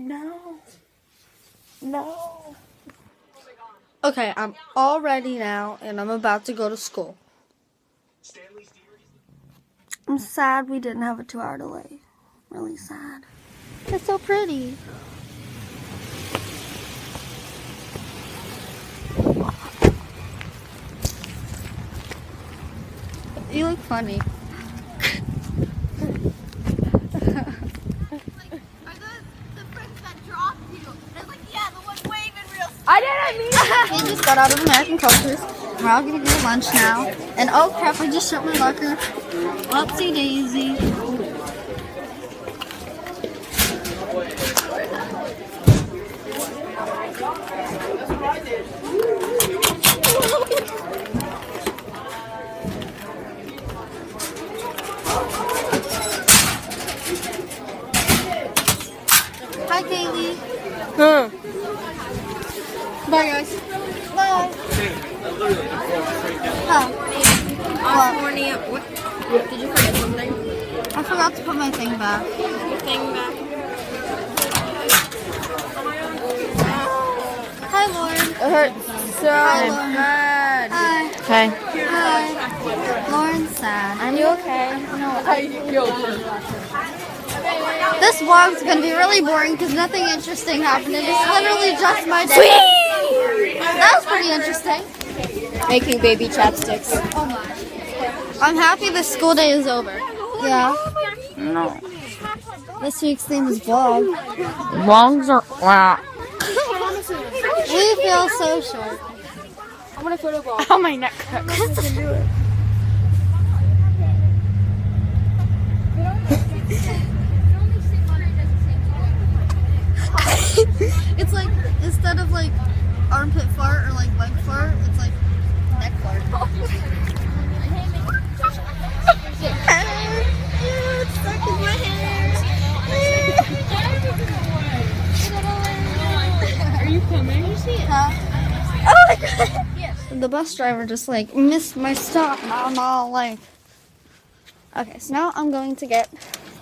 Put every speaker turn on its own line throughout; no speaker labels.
No. No. Okay, I'm all ready now, and I'm about to go to school. I'm sad we didn't have a two hour delay. Really sad. It's so pretty. You look funny.
I didn't mean
we just got out of American Cultures. We're all gonna get lunch now. And oh crap, I just shut my locker. Whoopsie daisy. Hi, Kaylee.
Huh.
Bye, guys. Bye. Huh. What?
Morning. Uh, what? Did you forget something?
I forgot to put my thing back.
Thing back.
Hi, Lauren.
It hurts so
Hi, Lauren.
bad.
Hi.
Okay.
Hi. Lauren's sad.
Are you okay? No.
This vlog's gonna be really boring because nothing interesting happened. It is literally just my day. That was pretty interesting.
Making baby chapsticks.
Oh my. I'm happy the school day is over. Yeah.
No.
This week's theme is vlog.
Longs are. Wow.
We feel so short.
I want to throw a photo ball. Oh, my neck hurts.
It's like instead of like armpit fart or like leg fart, it's like neck fart. it's stuck in my hair.
Are you coming?
Huh? Oh my god! The bus driver just like missed my stop. and I'm all like, okay, so now I'm going to get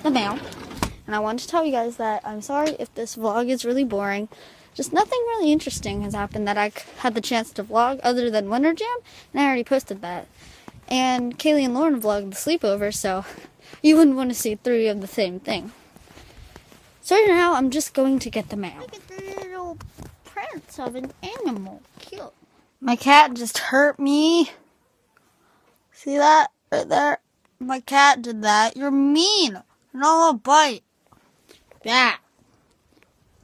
the mail. And I wanted to tell you guys that I'm sorry if this vlog is really boring. Just nothing really interesting has happened that I had the chance to vlog other than Winter Jam, and I already posted that. And Kaylee and Lauren vlogged the sleepover, so you wouldn't want to see three of the same thing. So now, I'm just going to get the mail. Look at the little prints of an animal. Cute. My cat just hurt me. See that right there? My cat did that. You're mean. No, a bite. Bad.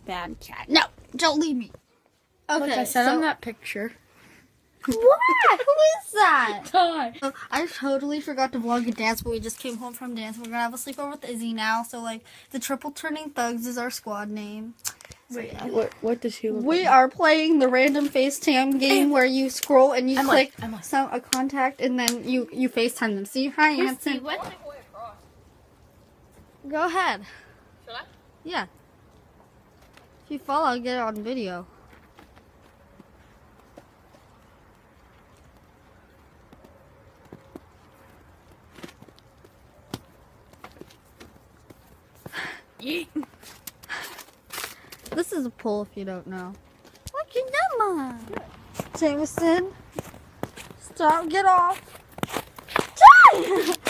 Bad cat. No, don't leave me. Okay,
Look, I said
so-
on that picture.
What? Who is that?
Hi.
Oh, I totally forgot to vlog a dance, but we just came home from dance. We're gonna have a sleepover with Izzy now. So like, the Triple Turning Thugs is our squad name. So, yeah.
What, what does he look like?
We
like?
are playing the random FaceTime game where you scroll and you
I'm
click
like- like-
some a contact and then you you FaceTime them. See, hi Anson. Go ahead.
Should I?
Yeah. If you fall, I'll get it on video. This is a pull if you don't know. Look your number. Jameson. Stop. Get off.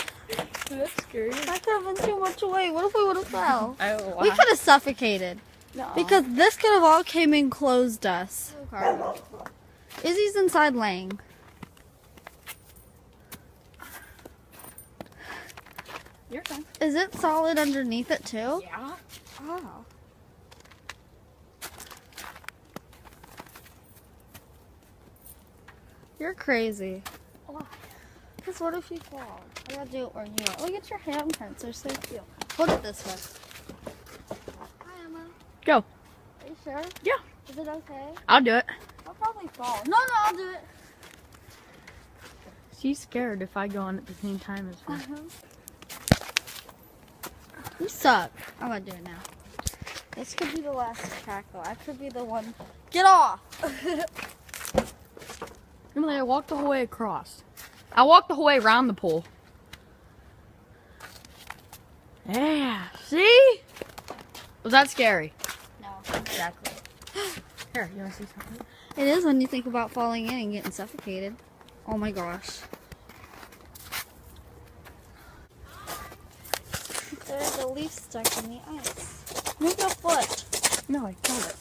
That's scary.
That could have been too much weight. What if we would have fell?
Oh,
We could have suffocated.
No.
Because this could have all came and closed us. Izzy's inside laying.
You're fine.
Is it solid underneath it too?
Yeah.
Oh. You're crazy. What if you fall? I gotta do it where you are. Look at your handprints. They're so cute. Hold it this way. Hi, Emma.
Go.
Are you sure?
Yeah.
Is it okay?
I'll do it.
I'll probably fall. No, no, I'll do it.
She's scared if I go on at the same time as her.
Uh-huh. You suck. I'm gonna do it now. This could be the last though. I could be the one. Get off!
Emily, I walked the whole way across. I walked the whole way around the pool. Yeah. See? Was that scary?
No.
Exactly. Here, you wanna see something?
It is when you think about falling in and getting suffocated. Oh my gosh. There's a leaf stuck in the ice. Move your foot.
No, I killed it.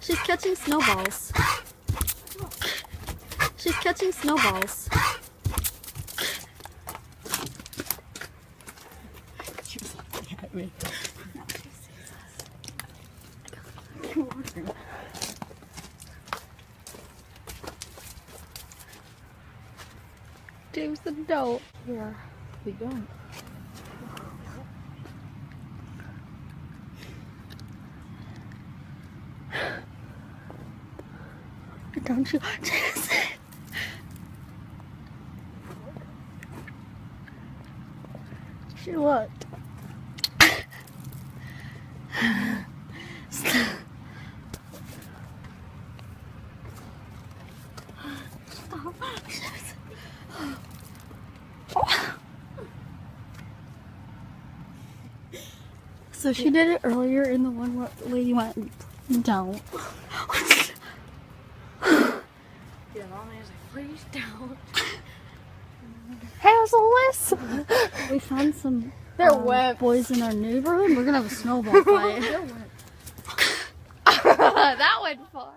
She's catching snowballs. She's catching snowballs.
She was looking at me. James the dope. Here, we don't.
Don't you She looked. Stop. So she did it earlier in the one where the lady went, don't.
Yeah, mommy is like, please don't.
How's Alyssa? we found some
They're
um,
wet.
boys in our neighborhood. We're gonna have a snowball fight.
that went far.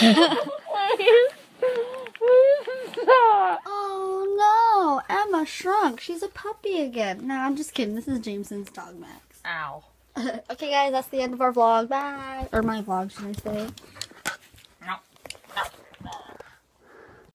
oh Emma shrunk. She's a puppy again. No, I'm just kidding. This is Jameson's dog Max.
Ow.
okay, guys, that's the end of our vlog. Bye. Or my vlog, should I say?